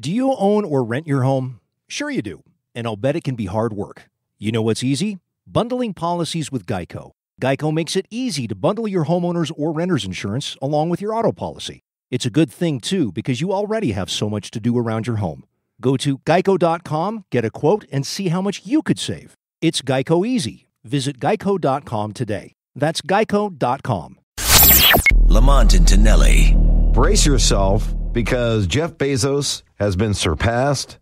Do you own or rent your home? Sure, you do. And I'll bet it can be hard work. You know what's easy? Bundling policies with Geico. Geico makes it easy to bundle your homeowner's or renter's insurance along with your auto policy. It's a good thing, too, because you already have so much to do around your home. Go to geico.com, get a quote, and see how much you could save. It's Geico Easy. Visit geico.com today. That's geico.com. Lamont and Tonelli. Brace yourself because Jeff Bezos has been surpassed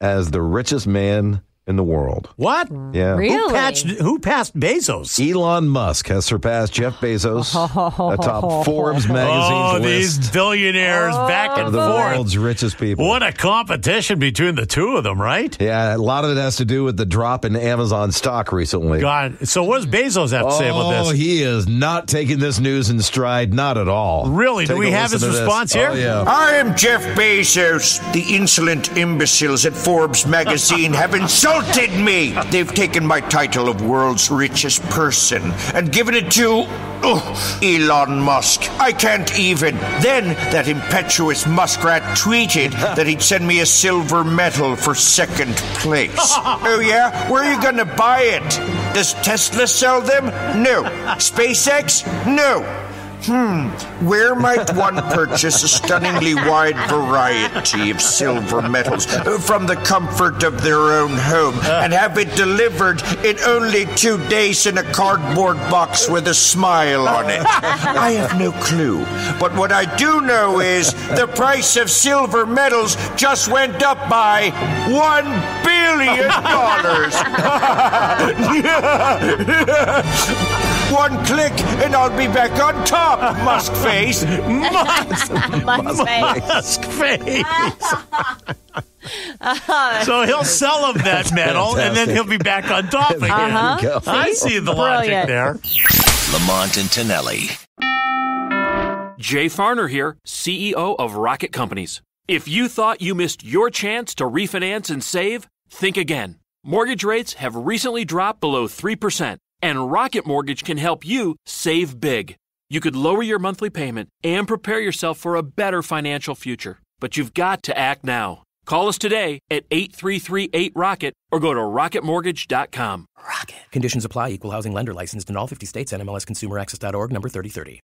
as the richest man in the world. What? Yeah. Really? Who, patched, who passed Bezos? Elon Musk has surpassed Jeff Bezos oh. atop Forbes oh, magazine's Oh, these list billionaires back of and the forth. world's richest people. What a competition between the two of them, right? Yeah, a lot of it has to do with the drop in Amazon stock recently. God. So what does Bezos have to say about this? Oh, this? he is not taking this news in stride, not at all. Really? Do we have his listen to this. response here? Oh, yeah. I am Jeff Bezos. The insolent imbeciles at Forbes magazine have insulted me. They've taken my title of world's richest person and given it to oh, Elon Musk. I can't even. Then that impetuous muskrat tweeted that he'd send me a silver medal for second place. oh yeah? Where are you gonna buy it? Does Tesla sell them? No. SpaceX? No. Hmm, where might one purchase a stunningly wide variety of silver medals uh, from the comfort of their own home and have it delivered in only two days in a cardboard box with a smile on it? I have no clue. But what I do know is the price of silver medals just went up by one billion dollars. One click and I'll be back on top, Musk face. Musk face. Musk face. so he'll sell him that medal, and then he'll be back on top again. Uh-huh. Go. I see the logic there. Lamont and Tonelli. Jay Farner here, CEO of Rocket Companies. If you thought you missed your chance to refinance and save, think again. Mortgage rates have recently dropped below 3%, and Rocket Mortgage can help you save big. You could lower your monthly payment and prepare yourself for a better financial future. But you've got to act now. Call us today at 8338 Rocket or go to rocketmortgage.com. Rocket. Conditions apply. Equal housing lender licensed in all 50 states. NMLS NMLSconsumeraccess.org number 3030.